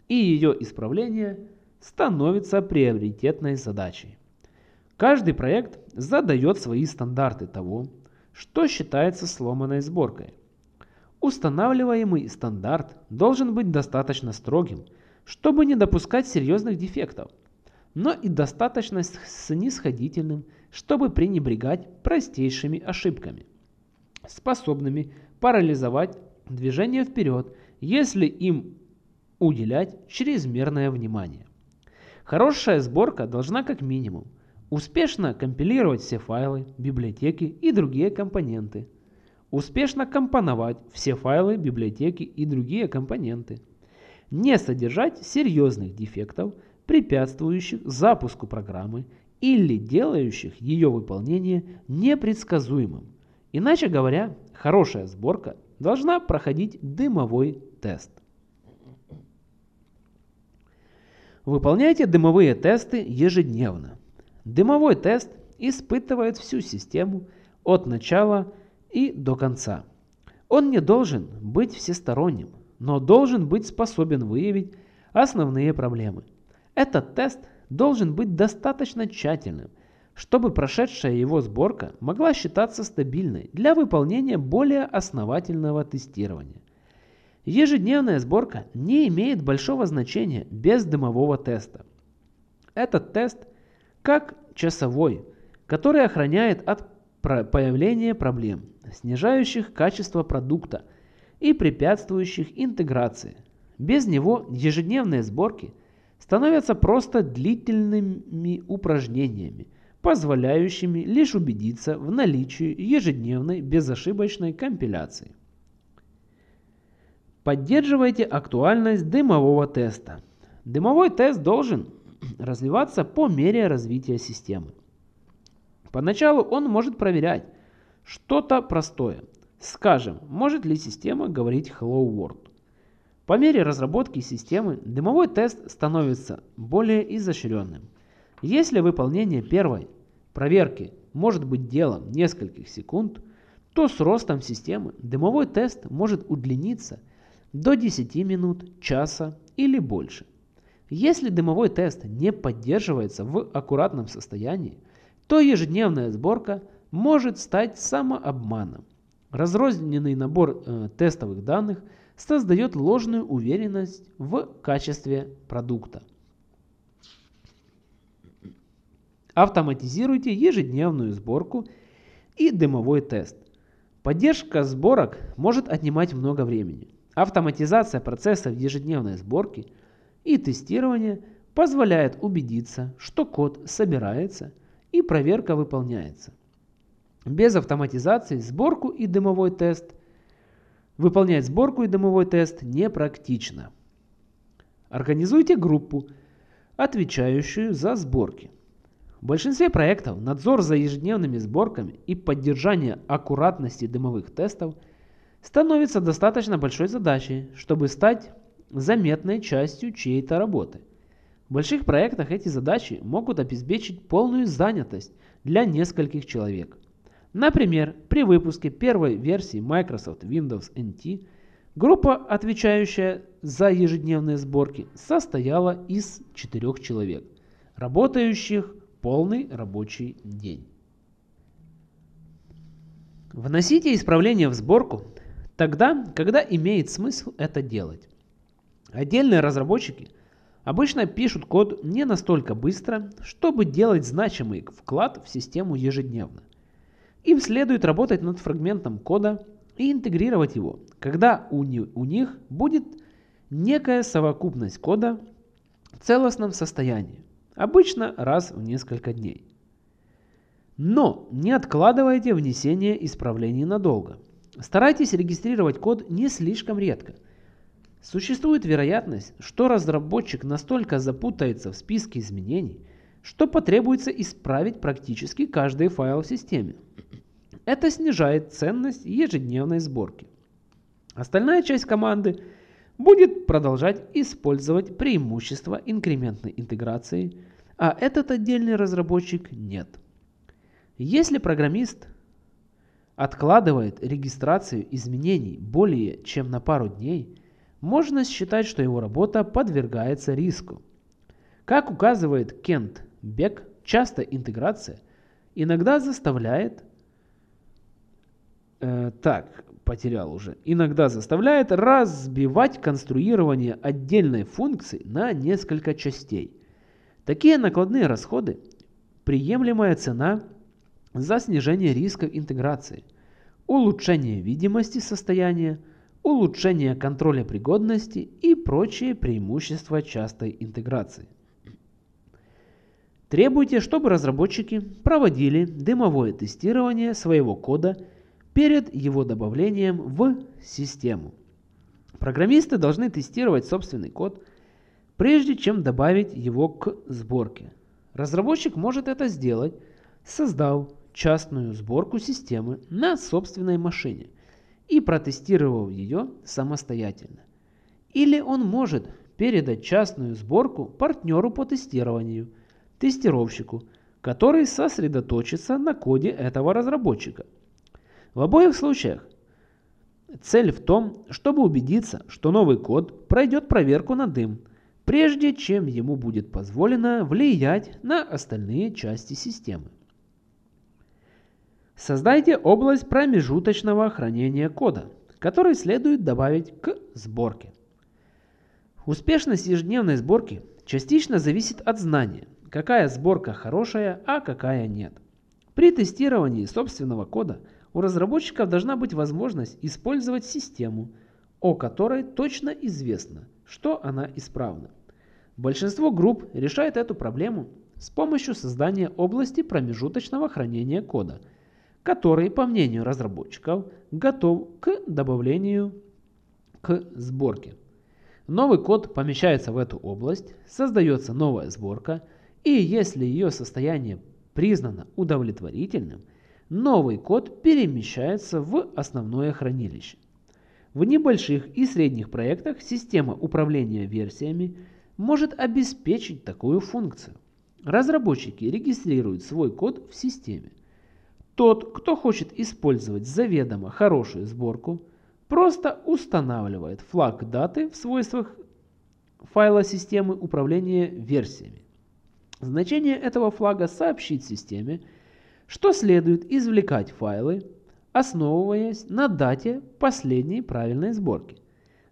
Speaker 1: и ее исправление становится приоритетной задачей. Каждый проект задает свои стандарты того, что считается сломанной сборкой. Устанавливаемый стандарт должен быть достаточно строгим, чтобы не допускать серьезных дефектов, но и достаточно снисходительным, чтобы пренебрегать простейшими ошибками, способными парализовать движение вперед, если им уделять чрезмерное внимание. Хорошая сборка должна как минимум успешно компилировать все файлы, библиотеки и другие компоненты, успешно компоновать все файлы, библиотеки и другие компоненты, не содержать серьезных дефектов, препятствующих запуску программы или делающих ее выполнение непредсказуемым. Иначе говоря, хорошая сборка должна проходить дымовой тест. Выполняйте дымовые тесты ежедневно. Дымовой тест испытывает всю систему от начала и до конца. Он не должен быть всесторонним, но должен быть способен выявить основные проблемы. Этот тест должен быть достаточно тщательным, чтобы прошедшая его сборка могла считаться стабильной для выполнения более основательного тестирования. Ежедневная сборка не имеет большого значения без дымового теста. Этот тест как часовой, который охраняет от появления проблем, снижающих качество продукта и препятствующих интеграции. Без него ежедневные сборки – становятся просто длительными упражнениями, позволяющими лишь убедиться в наличии ежедневной безошибочной компиляции. Поддерживайте актуальность дымового теста. Дымовой тест должен [CLEARS THROAT] развиваться по мере развития системы. Поначалу он может проверять что-то простое. Скажем, может ли система говорить Hello World. По мере разработки системы дымовой тест становится более изощренным. Если выполнение первой проверки может быть делом нескольких секунд, то с ростом системы дымовой тест может удлиниться до 10 минут, часа или больше. Если дымовой тест не поддерживается в аккуратном состоянии, то ежедневная сборка может стать самообманом. Разрозненный набор э, тестовых данных создает ложную уверенность в качестве продукта. Автоматизируйте ежедневную сборку и дымовой тест. Поддержка сборок может отнимать много времени. Автоматизация процессов ежедневной сборки и тестирования позволяет убедиться, что код собирается и проверка выполняется. Без автоматизации сборку и дымовой тест выполнять сборку и дымовой тест непрактично. Организуйте группу, отвечающую за сборки. В большинстве проектов надзор за ежедневными сборками и поддержание аккуратности дымовых тестов становится достаточно большой задачей, чтобы стать заметной частью чьей-то работы. В больших проектах эти задачи могут обеспечить полную занятость для нескольких человек. Например, при выпуске первой версии Microsoft Windows NT группа, отвечающая за ежедневные сборки, состояла из четырех человек, работающих полный рабочий день. Вносите исправления в сборку тогда, когда имеет смысл это делать. Отдельные разработчики обычно пишут код не настолько быстро, чтобы делать значимый вклад в систему ежедневно. Им следует работать над фрагментом кода и интегрировать его, когда у, у них будет некая совокупность кода в целостном состоянии обычно раз в несколько дней. Но не откладывайте внесение исправлений надолго. Старайтесь регистрировать код не слишком редко. Существует вероятность, что разработчик настолько запутается в списке изменений, что потребуется исправить практически каждый файл в системе. Это снижает ценность ежедневной сборки. Остальная часть команды – будет продолжать использовать преимущества инкрементной интеграции, а этот отдельный разработчик нет. Если программист откладывает регистрацию изменений более чем на пару дней, можно считать, что его работа подвергается риску. Как указывает Кент Бек, часто интеграция иногда заставляет э, так, потерял уже, иногда заставляет разбивать конструирование отдельной функции на несколько частей. Такие накладные расходы – приемлемая цена за снижение рисков интеграции, улучшение видимости состояния, улучшение контроля пригодности и прочие преимущества частой интеграции. Требуйте, чтобы разработчики проводили дымовое тестирование своего кода – перед его добавлением в систему. Программисты должны тестировать собственный код, прежде чем добавить его к сборке. Разработчик может это сделать, создав частную сборку системы на собственной машине и протестировав ее самостоятельно. Или он может передать частную сборку партнеру по тестированию, тестировщику, который сосредоточится на коде этого разработчика – в обоих случаях цель в том, чтобы убедиться, что новый код пройдет проверку на дым, прежде чем ему будет позволено влиять на остальные части системы. Создайте область промежуточного хранения кода, который следует добавить к сборке. Успешность ежедневной сборки частично зависит от знания, какая сборка хорошая, а какая нет. При тестировании собственного кода – у разработчиков должна быть возможность использовать систему, о которой точно известно, что она исправна. Большинство групп решает эту проблему с помощью создания области промежуточного хранения кода, который, по мнению разработчиков, готов к добавлению к сборке. Новый код помещается в эту область, создается новая сборка, и если ее состояние признано удовлетворительным – новый код перемещается в основное хранилище. В небольших и средних проектах система управления версиями может обеспечить такую функцию. Разработчики регистрируют свой код в системе. Тот, кто хочет использовать заведомо хорошую сборку, просто устанавливает флаг даты в свойствах файла системы управления версиями. Значение этого флага сообщит системе, что следует извлекать файлы, основываясь на дате последней правильной сборки.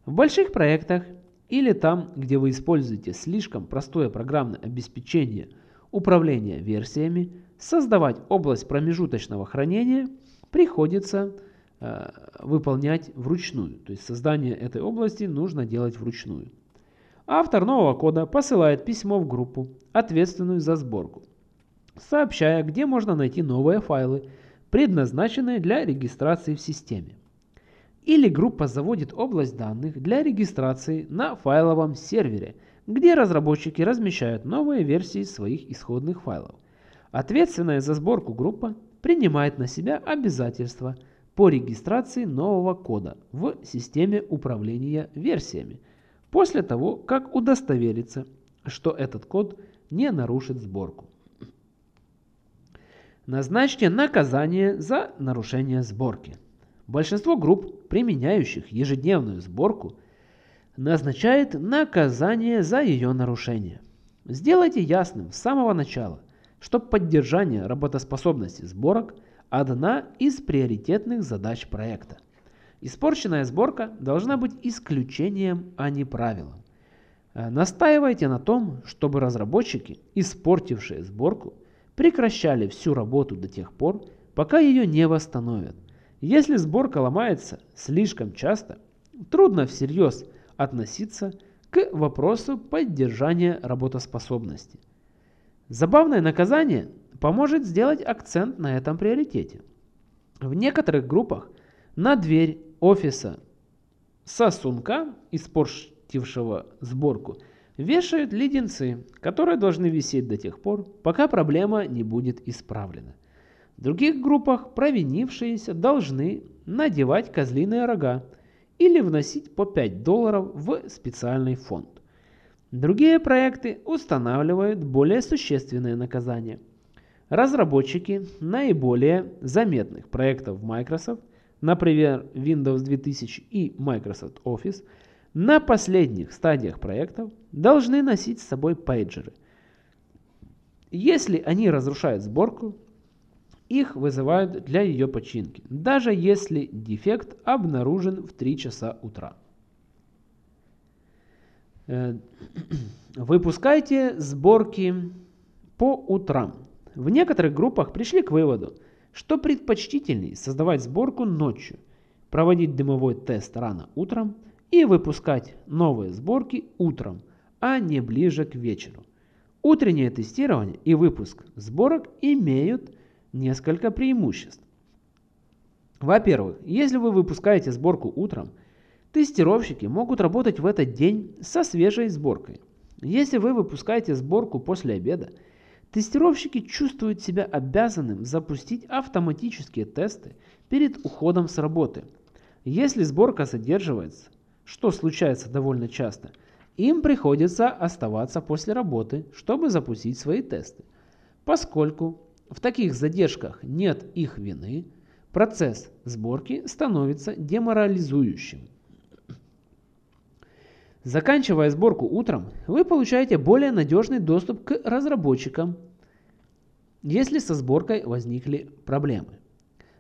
Speaker 1: В больших проектах или там, где вы используете слишком простое программное обеспечение управления версиями, создавать область промежуточного хранения приходится э, выполнять вручную. То есть создание этой области нужно делать вручную. Автор нового кода посылает письмо в группу, ответственную за сборку, сообщая, где можно найти новые файлы, предназначенные для регистрации в системе. Или группа заводит область данных для регистрации на файловом сервере, где разработчики размещают новые версии своих исходных файлов. Ответственная за сборку группа принимает на себя обязательства по регистрации нового кода в системе управления версиями, после того, как удостоверится, что этот код не нарушит сборку. Назначьте наказание за нарушение сборки. Большинство групп, применяющих ежедневную сборку, назначает наказание за ее нарушение. Сделайте ясным с самого начала, что поддержание работоспособности сборок – одна из приоритетных задач проекта. Испорченная сборка должна быть исключением, а не правилом. Э, настаивайте на том, чтобы разработчики, испортившие сборку, прекращали всю работу до тех пор, пока ее не восстановят – если сборка ломается слишком часто, трудно всерьез относиться к вопросу поддержания работоспособности. Забавное наказание поможет сделать акцент на этом приоритете. В некоторых группах на дверь офиса сосунка, испортившего сборку, вешают леденцы, которые должны висеть до тех пор, пока проблема не будет исправлена. В других группах провинившиеся должны надевать козлиные рога или вносить по 5 долларов в специальный фонд. Другие проекты устанавливают более существенные наказания. Разработчики наиболее заметных проектов Microsoft, например Windows 2000 и Microsoft Office, на последних стадиях проектов должны носить с собой пейджеры. Если они разрушают сборку, их вызывают для ее починки, даже если дефект обнаружен в 3 часа утра. Э, [CLEARS THROAT] выпускайте сборки по утрам. В некоторых группах пришли к выводу, что предпочтительней создавать сборку ночью, проводить дымовой тест рано утром и выпускать новые сборки утром, а не ближе к вечеру. Утреннее тестирование и выпуск сборок имеют несколько преимуществ. Во-первых, если вы выпускаете сборку утром, тестировщики могут работать в этот день со свежей сборкой. Если вы выпускаете сборку после обеда, тестировщики чувствуют себя обязанным запустить автоматические тесты перед уходом с работы. Если сборка задерживается, что случается довольно часто, им приходится оставаться после работы, чтобы запустить свои тесты, поскольку в таких задержках нет их вины, процесс сборки становится деморализующим. Заканчивая сборку утром, вы получаете более надежный доступ к разработчикам, если со сборкой возникли проблемы.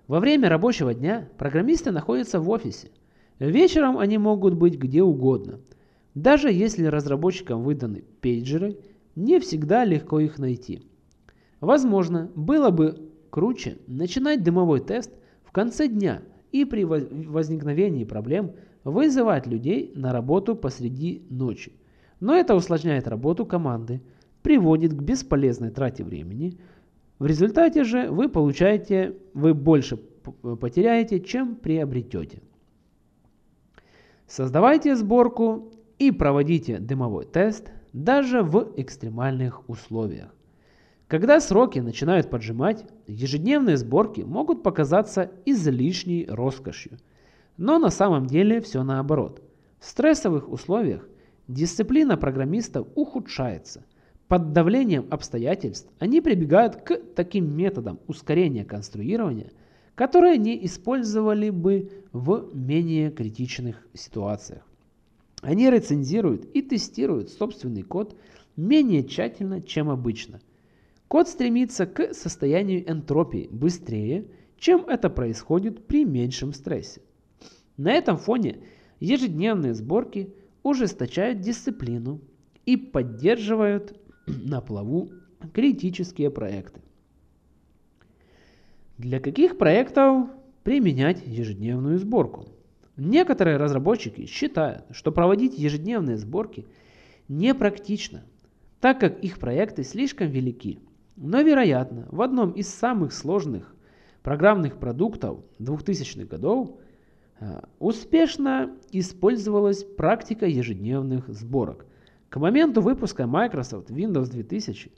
Speaker 1: Во время рабочего дня программисты находятся в офисе. Вечером они могут быть где угодно. Даже если разработчикам выданы пейджеры, не всегда легко их найти. Возможно, было бы круче начинать дымовой тест в конце дня и при возникновении проблем вызывать людей на работу посреди ночи. Но это усложняет работу команды, приводит к бесполезной трате времени. В результате же вы получаете, вы больше потеряете, чем приобретете. Создавайте сборку и проводите дымовой тест даже в экстремальных условиях. Когда сроки начинают поджимать, ежедневные сборки могут показаться излишней роскошью. Но на самом деле все наоборот. В стрессовых условиях дисциплина программистов ухудшается. Под давлением обстоятельств они прибегают к таким методам ускорения конструирования, которые не использовали бы в менее критичных ситуациях. Они рецензируют и тестируют собственный код менее тщательно, чем обычно. Код стремится к состоянию энтропии быстрее, чем это происходит при меньшем стрессе. На этом фоне ежедневные сборки ужесточают дисциплину и поддерживают [CLEARS THROAT] на плаву критические проекты. Для каких проектов применять ежедневную сборку? Некоторые разработчики считают, что проводить ежедневные сборки непрактично, так как их проекты слишком велики. Но, вероятно, в одном из самых сложных программных продуктов 2000-х годов успешно использовалась практика ежедневных сборок. К моменту выпуска Microsoft Windows 2000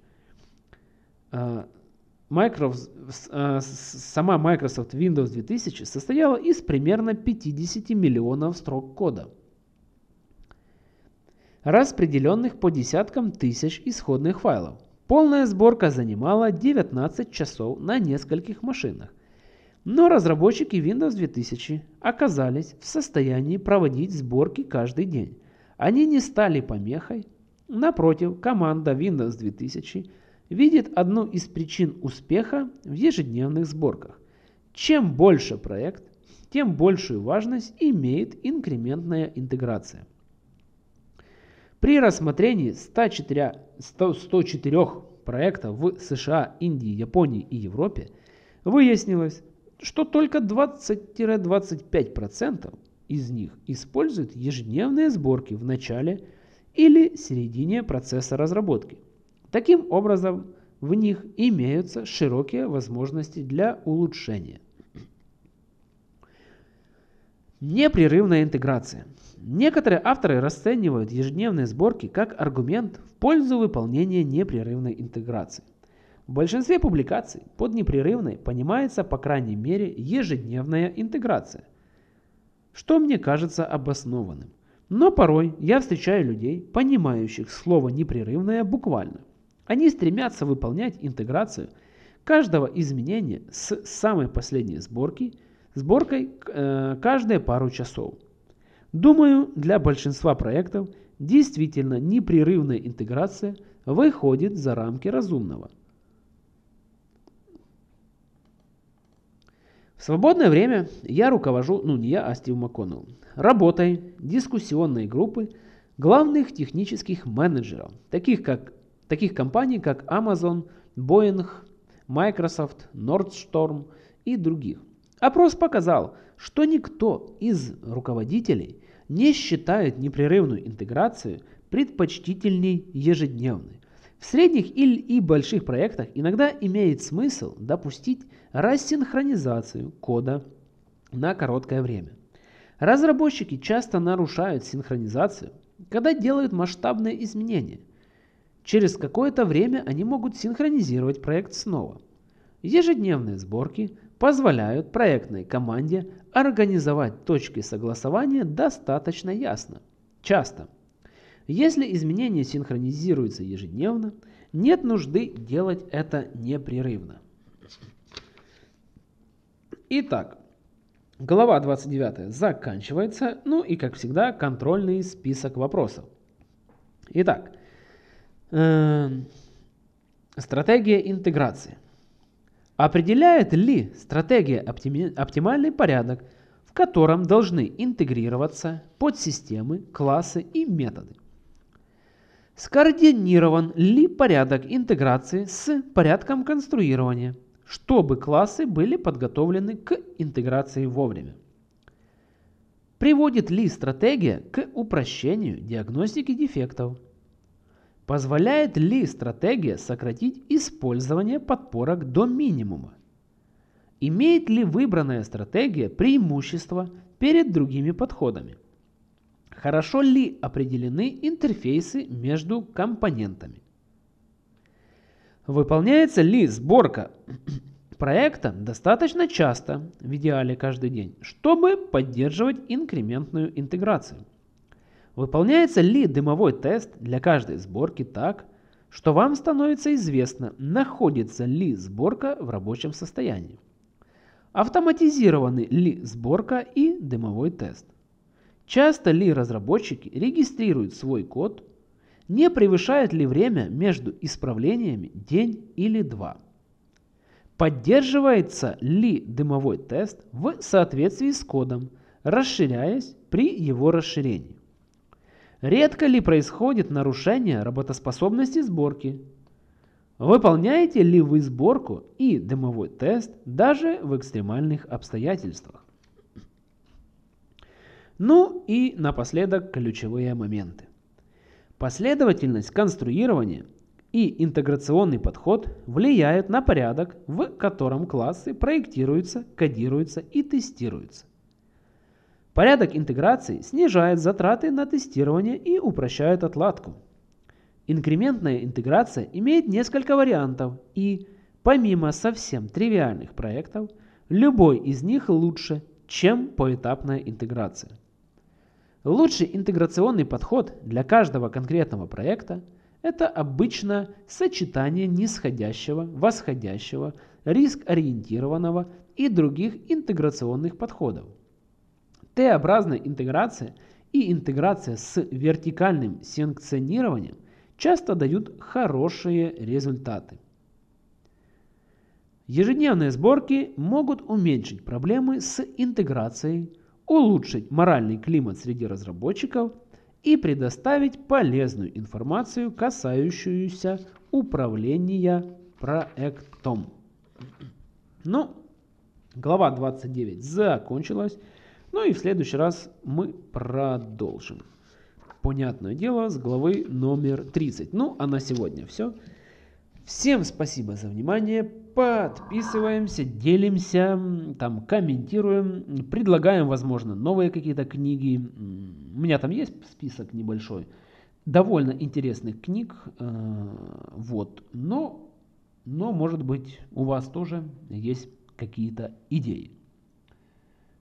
Speaker 1: Microsoft, э, сама Microsoft Windows 2000 состояла из примерно 50 миллионов строк кода, распределенных по десяткам тысяч исходных файлов. Полная сборка занимала 19 часов на нескольких машинах. Но разработчики Windows 2000 оказались в состоянии проводить сборки каждый день. Они не стали помехой. Напротив, команда Windows 2000 видит одну из причин успеха в ежедневных сборках. Чем больше проект, тем большую важность имеет инкрементная интеграция. При рассмотрении 104, 100, 104 проектов в США, Индии, Японии и Европе выяснилось, что только 20-25% из них используют ежедневные сборки в начале или середине процесса разработки. Таким образом, в них имеются широкие возможности для улучшения. Непрерывная интеграция. Некоторые авторы расценивают ежедневные сборки как аргумент в пользу выполнения непрерывной интеграции. В большинстве публикаций под непрерывной понимается по крайней мере ежедневная интеграция, что мне кажется обоснованным. Но порой я встречаю людей, понимающих слово непрерывное буквально – они стремятся выполнять интеграцию каждого изменения с самой последней сборки, сборкой э, каждые пару часов. Думаю, для большинства проектов действительно непрерывная интеграция выходит за рамки разумного. Свободное время я руковожу, ну не я, а Стив МакКоннелл, работой дискуссионной группы главных технических менеджеров, таких как таких компаний, как Amazon, Boeing, Microsoft, Nordstrom и других. Опрос показал, что никто из руководителей не считает непрерывную интеграцию предпочтительней ежедневной. В средних или и больших проектах иногда имеет смысл допустить рассинхронизацию кода на короткое время. Разработчики часто нарушают синхронизацию, когда делают масштабные изменения – Через какое-то время они могут синхронизировать проект снова. Ежедневные сборки позволяют проектной команде организовать точки согласования достаточно ясно. Часто. Если изменения синхронизируются ежедневно, нет нужды делать это непрерывно. Итак, глава 29 заканчивается, ну и как всегда контрольный список вопросов. Итак, Эм, стратегия интеграции. Определяет ли стратегия оптими, оптимальный порядок, в котором должны интегрироваться подсистемы, классы и методы? Скоординирован ли порядок интеграции с порядком конструирования, чтобы классы были подготовлены к интеграции вовремя? Приводит ли стратегия к упрощению диагностики дефектов? Позволяет ли стратегия сократить использование подпорок до минимума? Имеет ли выбранная стратегия преимущество перед другими подходами? Хорошо ли определены интерфейсы между компонентами? Выполняется ли сборка [CLEARS THROAT] проекта достаточно часто, в идеале каждый день, чтобы поддерживать инкрементную интеграцию? Выполняется ли дымовой тест для каждой сборки так, что вам становится известно, находится ли сборка в рабочем состоянии? Автоматизированы ли сборка и дымовой тест? Часто ли разработчики регистрируют свой код? Не превышает ли время между исправлениями день или два? Поддерживается ли дымовой тест в соответствии с кодом, расширяясь при его расширении? Редко ли происходит нарушение работоспособности сборки? Выполняете ли вы сборку и дымовой тест даже в экстремальных обстоятельствах? Ну и напоследок ключевые моменты. Последовательность конструирования и интеграционный подход влияют на порядок, в котором классы проектируются, кодируются и тестируются. Порядок интеграции снижает затраты на тестирование и упрощает отладку. Инкрементная интеграция имеет несколько вариантов и, помимо совсем тривиальных проектов, любой из них лучше, чем поэтапная интеграция. Лучший интеграционный подход для каждого конкретного проекта – это обычно сочетание нисходящего, восходящего, риск-ориентированного и других интеграционных подходов. Т-образная интеграция и интеграция с вертикальным санкционированием часто дают хорошие результаты. Ежедневные сборки могут уменьшить проблемы с интеграцией, улучшить моральный климат среди разработчиков и предоставить полезную информацию, касающуюся управления проектом. Ну, глава 29 закончилась. Ну и в следующий раз мы продолжим. Понятное дело, с главы номер 30. Ну, а на сегодня все. Всем спасибо за внимание. Подписываемся, делимся, там комментируем, предлагаем, возможно, новые какие-то книги. У меня там есть список небольшой, довольно интересных книг, э, вот. Но, но, может быть, у вас тоже есть какие-то идеи.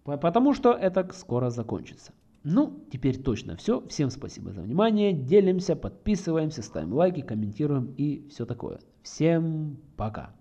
Speaker 1: Потому что это скоро закончится. Ну, теперь точно все. Всем спасибо за внимание. Делимся, подписываемся, ставим лайки, комментируем и все такое. Всем пока.